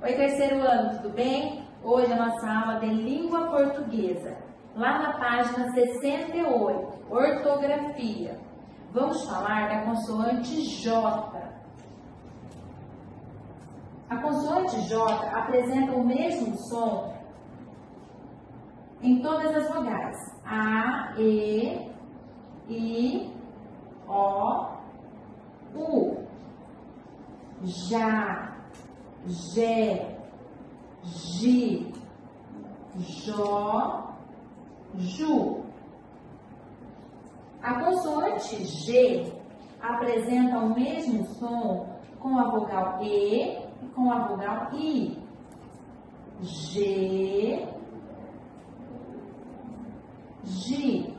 Oi, terceiro ano, tudo bem? Hoje a nossa aula de língua portuguesa, lá na página 68, ortografia. Vamos falar da consoante J. A consoante J apresenta o mesmo som em todas as vogais. A, E, I, O, U. Já, Gé, Gi, Jó, Ju. A consoante G apresenta o mesmo som com a vogal E e com a vogal I. G, G.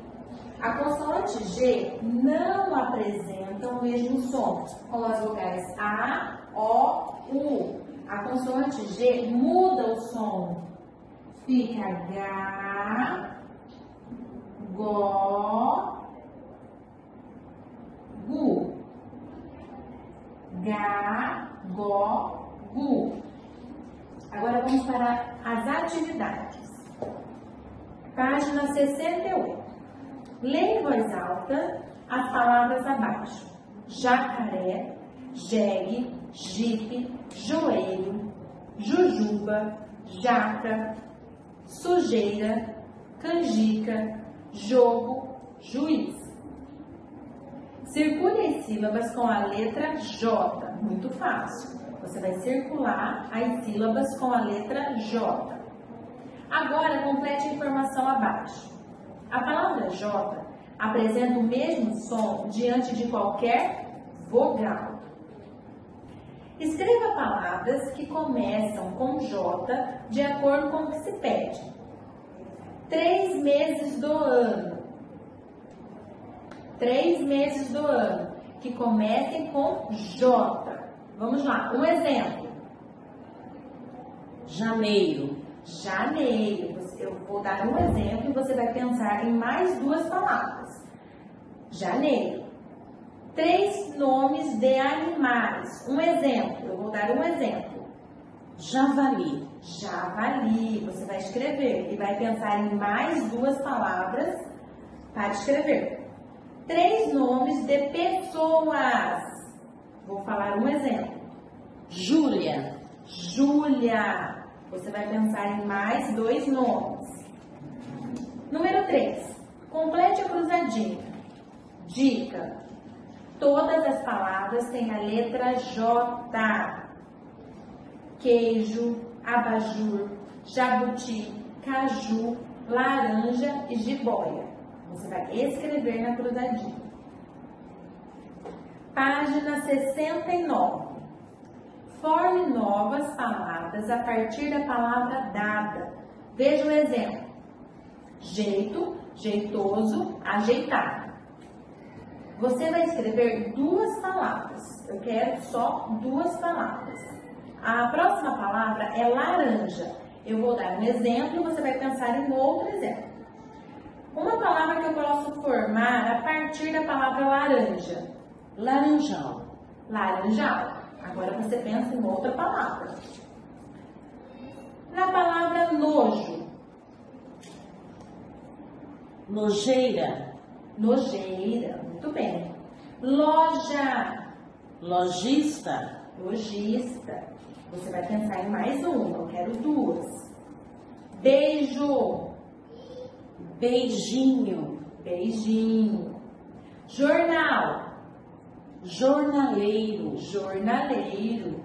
A consoante G não apresenta o mesmo som com as vogais A, O, U. A consoante G muda o som. Fica H, Gó, Gu. Gá, Gó, Gu. Agora vamos para as atividades. Página 68. Leia em voz alta as palavras abaixo: jacaré, jegue, jipe, joelho, jujuba, jaca, sujeira, canjica, jogo, juiz. Circule as sílabas com a letra J, muito fácil. Você vai circular as sílabas com a letra J. Agora, complete a informação abaixo. A palavra J apresenta o mesmo som diante de qualquer vogal. Escreva palavras que começam com J de acordo com o que se pede. Três meses do ano. Três meses do ano que comecem com J. Vamos lá, um exemplo. Janeiro. Janeiro. Eu vou dar um exemplo e você vai pensar em mais duas palavras. Janeiro. Três nomes de animais. Um exemplo. Eu vou dar um exemplo. Javali. Javali. Você vai escrever e vai pensar em mais duas palavras para escrever. Três nomes de pessoas. Vou falar um exemplo. Júlia. Júlia. Você vai pensar em mais dois nomes. Número 3. Complete a cruzadinha. Dica. Todas as palavras têm a letra J. Queijo, abajur, jabuti, caju, laranja e jiboia. Você vai escrever na cruzadinha. Página 69. Forme novas palavras a partir da palavra dada. Veja o exemplo. Jeito, jeitoso, ajeitado. Você vai escrever duas palavras. Eu quero só duas palavras. A próxima palavra é laranja. Eu vou dar um exemplo você vai pensar em outro exemplo. Uma palavra que eu posso formar a partir da palavra laranja. Laranjal. Laranjal. Agora você pensa em outra palavra. Na palavra nojo. Nojeira. Nojeira. Muito bem. Loja. Lojista. Lojista. Você vai pensar em mais uma. Eu quero duas. Beijo. Beijinho. Beijinho. Jornal. Jornaleiro. Jornaleiro.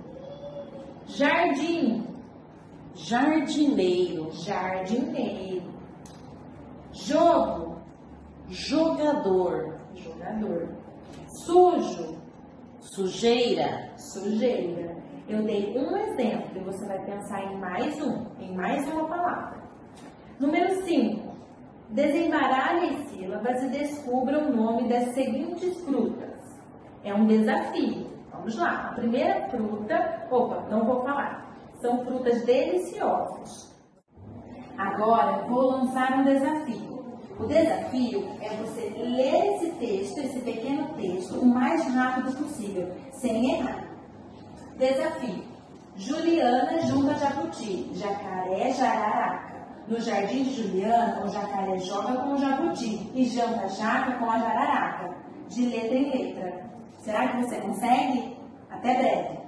Jardim. Jardineiro. Jardineiro. Jogo. Jogador. Jogador. Sujo. Sujeira. Sujeira. Eu dei um exemplo e você vai pensar em mais um, em mais uma palavra. Número 5. Desembaralhe as sílabas e descubra o nome das seguintes frutas. É um desafio. Vamos lá. A primeira fruta, opa, não vou falar. São frutas deliciosas. Agora vou lançar um desafio. O desafio é você ler esse texto, esse pequeno texto, o mais rápido possível, sem errar. Desafio. Juliana junta jabuti, jacaré, jararaca. No jardim de Juliana, o jacaré joga com o jabuti e janta jaca com a jararaca. De letra em letra. Será que você consegue? Até breve!